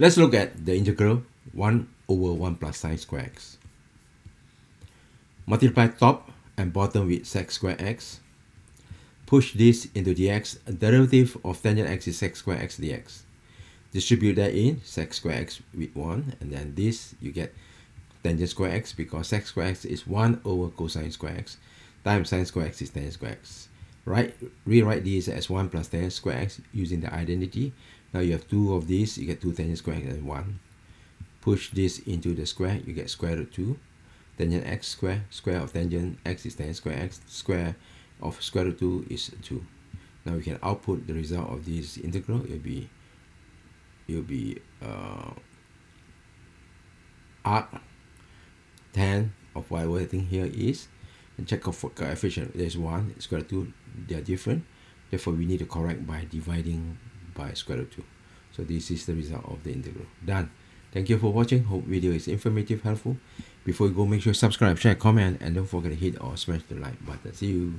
Let's look at the integral 1 over 1 plus sine square x. Multiply top and bottom with sec square x. Push this into dx. Derivative of tangent x is sec square x dx. Distribute that in sec square x with 1 and then this you get tangent square x because sec square x is 1 over cosine square x times sine square x is tangent square x. Right, rewrite this as 1 plus tangent square x using the identity. Now you have 2 of these, you get 2 tangent square x and 1. Push this into the square, you get square root 2. Tangent x square, square of tangent x is tangent square x, square of square root 2 is 2. Now we can output the result of this integral, it will be, it will be uh, arc tan of whatever thing here is and check for coefficient there's one square root 2 they are different therefore we need to correct by dividing by square root 2 so this is the result of the integral. Done. Thank you for watching. Hope video is informative helpful. Before you go make sure subscribe share comment and don't forget to hit or smash the like button. See you